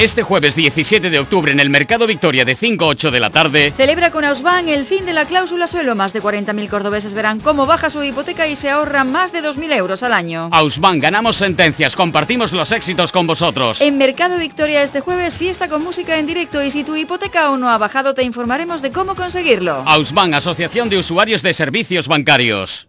Este jueves 17 de octubre en el Mercado Victoria de 5 a 8 de la tarde. Celebra con Ausban el fin de la cláusula suelo. Más de 40.000 cordobeses verán cómo baja su hipoteca y se ahorra más de 2.000 euros al año. Ausban, ganamos sentencias, compartimos los éxitos con vosotros. En Mercado Victoria este jueves fiesta con música en directo y si tu hipoteca aún no ha bajado te informaremos de cómo conseguirlo. Ausban, Asociación de Usuarios de Servicios Bancarios.